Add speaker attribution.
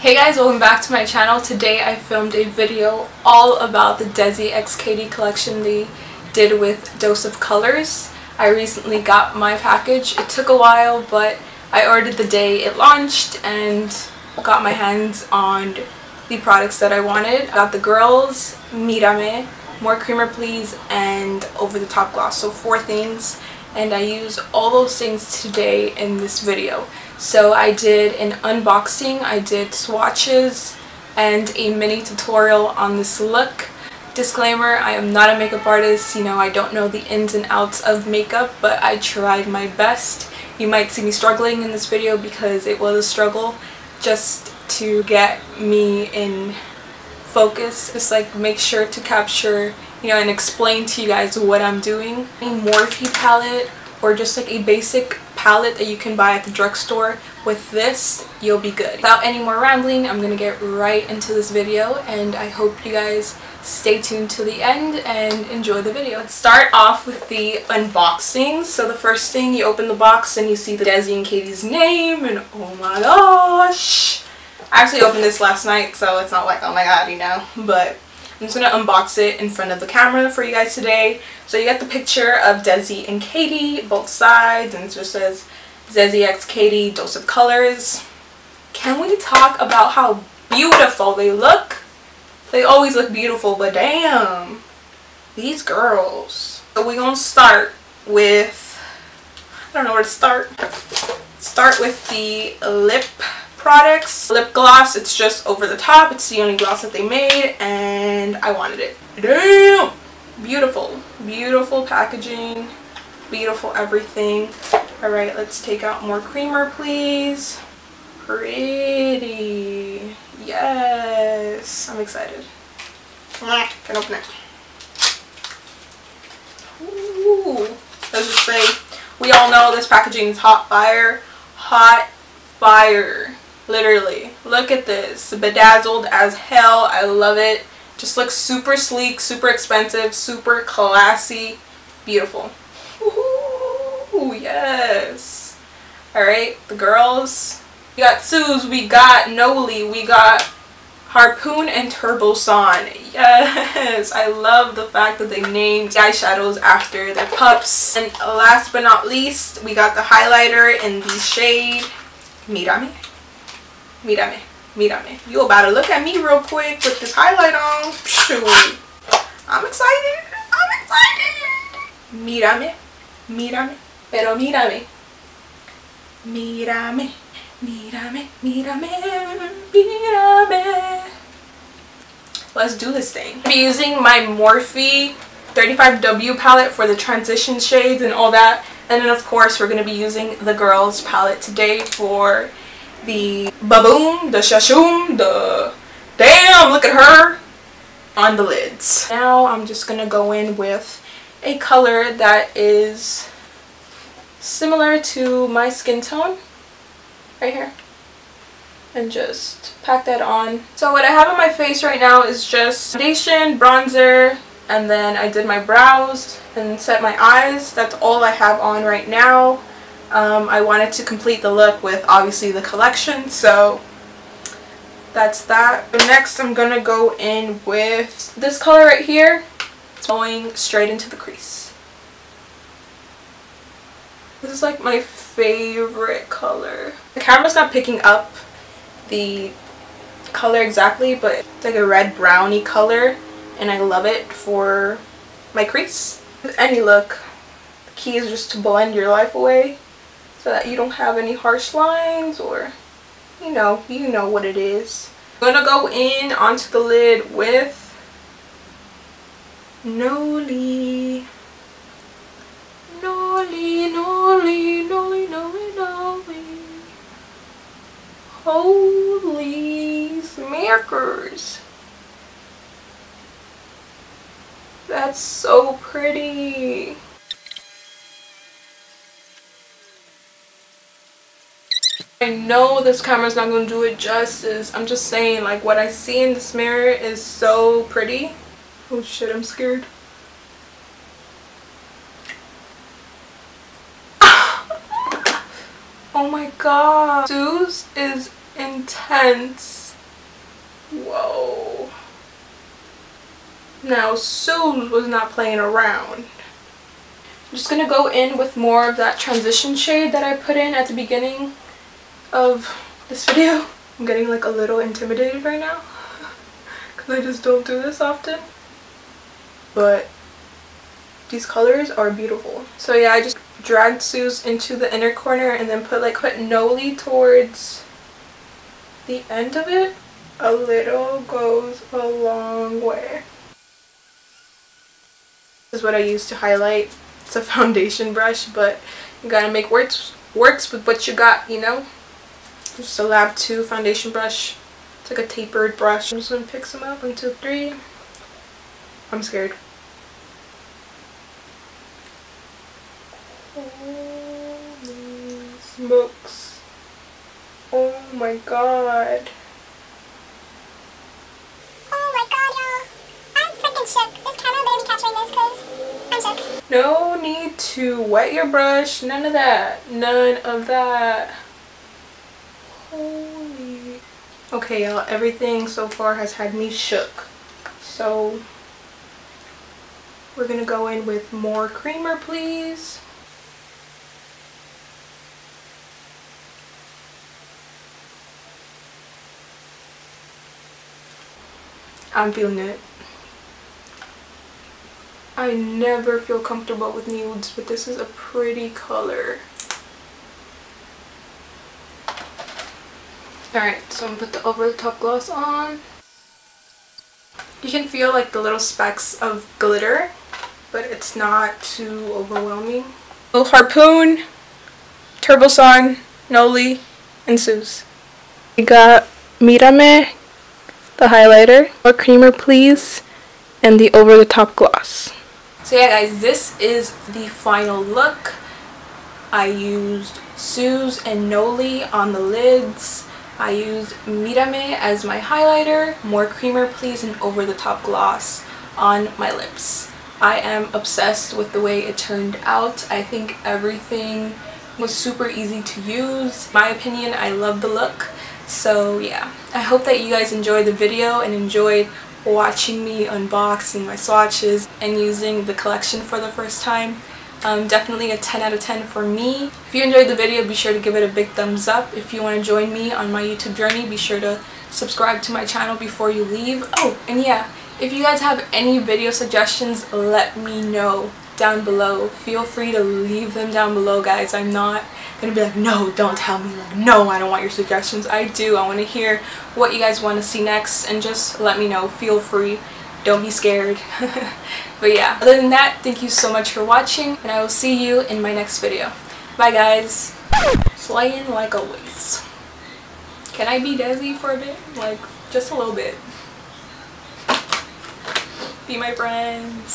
Speaker 1: Hey guys, welcome back to my channel. Today I filmed a video all about the Desi x Katy collection they did with Dose of Colors. I recently got my package. It took a while, but I ordered the day it launched and got my hands on the products that I wanted. I got the girls, Mirame, More Creamer Please, and Over the Top Gloss. So four things and I use all those things today in this video. So I did an unboxing, I did swatches, and a mini tutorial on this look. Disclaimer, I am not a makeup artist, you know, I don't know the ins and outs of makeup, but I tried my best. You might see me struggling in this video because it was a struggle just to get me in focus. Just like make sure to capture you know, and explain to you guys what I'm doing. A Morphe palette or just like a basic palette that you can buy at the drugstore. With this, you'll be good. Without any more rambling, I'm gonna get right into this video and I hope you guys stay tuned to the end and enjoy the video. Let's start off with the unboxing. So the first thing, you open the box and you see the Desi and Katy's name and oh my gosh. I actually opened this last night so it's not like oh my god, you know, but I'm just going to unbox it in front of the camera for you guys today. So you get the picture of Desi and Katy, both sides, and it just says Desi x Katy, Dose of Colors. Can we talk about how beautiful they look? They always look beautiful, but damn, these girls. So we're going to start with, I don't know where to start. Start with the lip products. Lip gloss, it's just over the top. It's the only gloss that they made and I wanted it. Damn! Beautiful. Beautiful packaging. Beautiful everything. Alright, let's take out more creamer, please. Pretty. Yes. I'm excited. Can open it. Ooh. Let's just say, we all know this packaging is hot fire. Hot fire. Literally. Look at this. Bedazzled as hell. I love it. Just looks super sleek, super expensive, super classy. Beautiful. Ooh, yes. Alright, the girls. We got Suze, we got Noli, we got Harpoon and Turboson. Yes, I love the fact that they named the eyeshadows after their pups. And last but not least, we got the highlighter in the shade Mirame. Mírame, mírame. You about to look at me real quick with this highlight on. Shoot. I'm excited. I'm excited. Mírame, mírame, pero mírame. Mírame, mírame, mírame, mírame. Let's do this thing. I'll be using my Morphe 35W palette for the transition shades and all that. And then of course we're going to be using the girls palette today for the baboon, the shashoom, the damn, look at her on the lids. Now I'm just to go in with a color that is similar to my skin tone right here and just pack that on. So what I have on my face right now is just foundation, bronzer, and then I did my brows and set my eyes. That's all I have on right now. Um, I wanted to complete the look with obviously the collection, so that's that. Next I'm going to go in with this color right here. It's going straight into the crease. This is like my favorite color. The camera's not picking up the color exactly, but it's like a red browny color and I love it for my crease. With any look, the key is just to blend your life away so that you don't have any harsh lines or you know you know what it is. I'm gonna go in onto the lid with Noli. Noli Noli Noli Noli Noli. Holy smackers that's so pretty I know this camera's not to do it justice. I'm just saying, like, what I see in this mirror is so pretty. Oh shit, I'm scared. Oh my god. Suze is intense. Whoa. Now Suze was not playing around. I'm just gonna go in with more of that transition shade that I put in at the beginning of this video. I'm getting like a little intimidated right now because I just don't do this often. But these colors are beautiful. So yeah, I just dragged Suze into the inner corner and then put like put Noli towards the end of it. A little goes a long way. This is what I use to highlight. It's a foundation brush, but you gotta make works works with what you got, you know? Just a Lab 2 foundation brush. It's like a tapered brush. I'm just gonna pick some up. One, two, three. I'm scared. Holy smokes. Oh my god.
Speaker 2: Oh my god, y'all. I'm freaking shook. This camera better be capturing this because I'm shook.
Speaker 1: No need to wet your brush. None of that. None of that. Holy. Okay, y'all. Everything so far has had me shook. So, we're going to go in with more creamer, please. I'm feeling it. I never feel comfortable with nudes, but this is a pretty color. Alright, so I'm to put the over the top gloss on. You can feel like the little specks of glitter, but it's not too overwhelming. Little Harpoon, Turbo Song, Noli, and Suze. We got Mirame, the highlighter, more creamer please, and the over the top gloss. So yeah guys, this is the final look. I used Suze and Noli on the lids. I used Mirame as my highlighter, more creamer please, and over the top gloss on my lips. I am obsessed with the way it turned out. I think everything was super easy to use. My opinion, I love the look. So yeah, I hope that you guys enjoyed the video and enjoyed watching me unboxing my swatches and using the collection for the first time. Um, definitely a 10 out of 10 for me. If you enjoyed the video, be sure to give it a big thumbs up. If you want to join me on my YouTube journey, be sure to subscribe to my channel before you leave. Oh, and yeah, if you guys have any video suggestions, let me know down below. Feel free to leave them down below, guys. I'm not gonna be like, no, don't tell me. Like, no, I don't want your suggestions. I do. I want to hear what you guys want to see next and just let me know. Feel free. Don't be scared. but yeah, other than that, thank you so much for watching and I will see you in my next video. Bye guys. Slaying like always. Can I be Desi for a bit? Like, just a little bit. Be my friends.